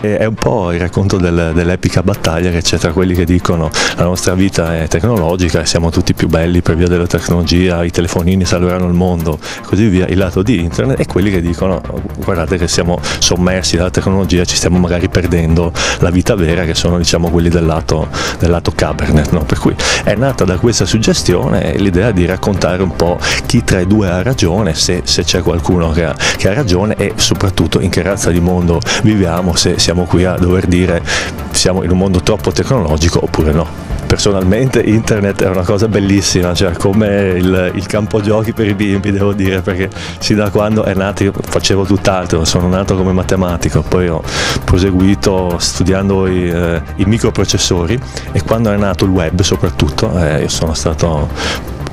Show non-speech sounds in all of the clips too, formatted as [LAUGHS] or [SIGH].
È un po' il racconto del, dell'epica battaglia che c'è tra quelli che dicono la nostra vita è tecnologica e siamo tutti più belli per via della tecnologia, i telefonini salveranno il mondo, così via, il lato di internet e quelli che dicono guardate che siamo sommersi dalla tecnologia, ci stiamo magari perdendo la vita vera che sono diciamo quelli del lato, del lato Cabernet. No? Per cui è nata da questa suggestione l'idea di raccontare un po' chi tra i due ha ragione, se, se c'è qualcuno che ha, che ha ragione e soprattutto in che razza di mondo viviamo, se siamo qui a dover dire siamo in un mondo troppo tecnologico oppure no. Personalmente internet è una cosa bellissima, cioè come il, il, campo giochi per i bimbi devo dire, perché sin da quando è nato io facevo tutt'altro, sono nato come matematico, poi ho proseguito studiando i, eh, i microprocessori e quando è nato il web soprattutto eh, io sono stato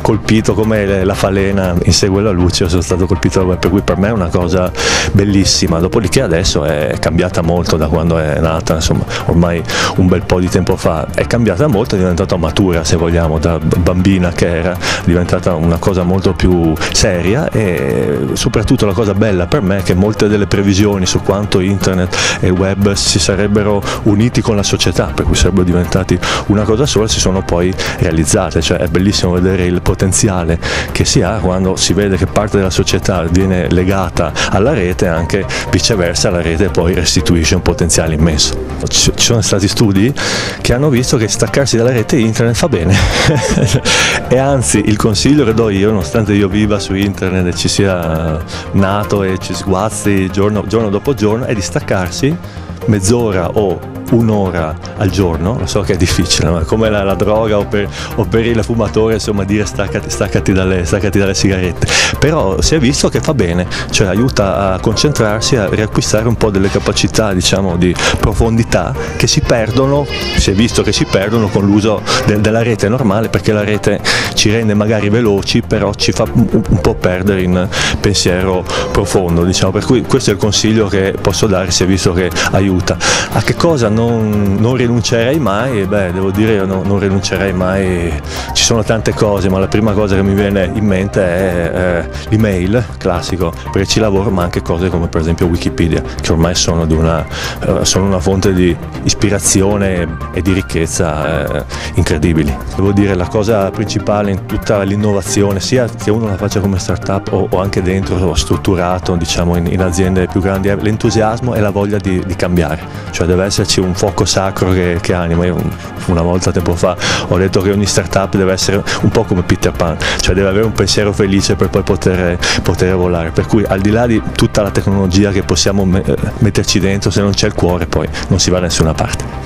colpito come la falena insegue la luce, sono stato colpito per cui per me è una cosa bellissima. Dopodiché adesso è cambiata molto da quando è nata, insomma, ormai un bel po' di tempo fa. È cambiata molto, è diventata matura, se vogliamo, da bambina che era, è diventata una cosa molto più seria e soprattutto la cosa bella per me è che molte delle previsioni su quanto internet e web si sarebbero uniti con la società, per cui sarebbero diventati una cosa sola, si sono poi realizzate, cioè è bellissimo vedere il potenziale che si ha quando si vede che parte della società viene legata alla rete, anche viceversa la rete poi restituisce un potenziale immenso. Ci sono stati studi che hanno visto che staccarsi dalla rete internet fa bene [LAUGHS] e anzi il consiglio che do io, nonostante io viva su internet e ci sia nato e ci sguazzi giorno, giorno dopo giorno, è di staccarsi mezz'ora o un'ora al giorno, lo so che è difficile, ma come la, la droga o per, o per, il fumatore, insomma, dire staccati, staccati, dalle, staccati, dalle, sigarette. Però si è visto che fa bene, cioè aiuta a concentrarsi, a riacquistare un po' delle capacità, diciamo, di profondità che si perdono, si è visto che si perdono con l'uso de, della rete normale, perché la rete ci rende magari veloci, però ci fa un, po' perdere in pensiero profondo, diciamo. Per cui questo è il consiglio che posso dare, si è visto che aiuta. A che cosa non, non rinuncerei mai, beh devo dire no, non rinuncerei mai, ci sono tante cose ma la prima cosa che mi viene in mente è eh, l'email classico, perché ci lavoro ma anche cose come per esempio Wikipedia che ormai sono, una, eh, sono una fonte di ispirazione e di ricchezza eh, incredibili. Devo dire la cosa principale in tutta l'innovazione, sia che uno la faccia come startup o, o anche dentro strutturato diciamo in, in, aziende più grandi, è l'entusiasmo e la voglia di, di cambiare, cioè deve esserci un un fuoco sacro che, che anima. Io una volta tempo fa ho detto che ogni startup deve essere un po' come Peter Pan, cioè deve avere un pensiero felice per poi poter, poter volare. Per cui al di là di tutta la tecnologia che possiamo metterci dentro, se non c'è il cuore poi non si va da nessuna parte.